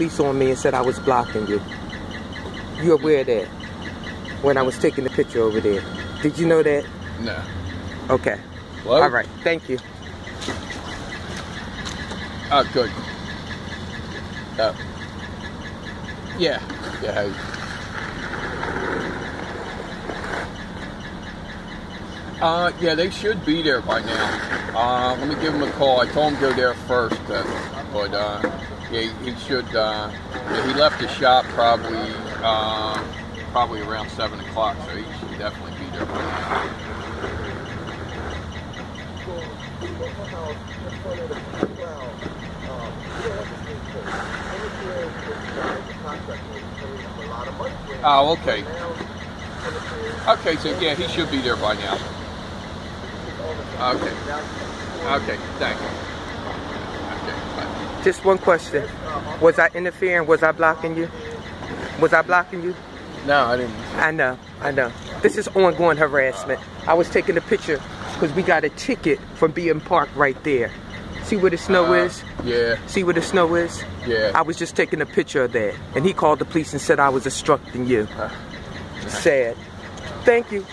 police on me and said I was blocking you. You aware of that? When I was taking the picture over there. Did you know that? No. Okay. Hello? All right. Thank you. Oh, good. Uh, yeah. Yeah. Uh, yeah, they should be there by now. Uh, let me give them a call. I told them to go there first, uh, but uh, yeah, he, should. Uh, yeah, he left the shop probably uh, probably around seven o'clock, so he should definitely be there by now. Oh, okay. Okay, so yeah, he should be there by now. Okay. Okay, thank you. Just one question. Was I interfering? Was I blocking you? Was I blocking you? No, I didn't. I know, I know. This is ongoing harassment. I was taking a picture because we got a ticket from being parked right there. See where the snow Uh, is? Yeah, See where the snow is? yeah. I was just taking a picture of that. And he called the police and said I was obstructing you. Uh. Sad. Thank you.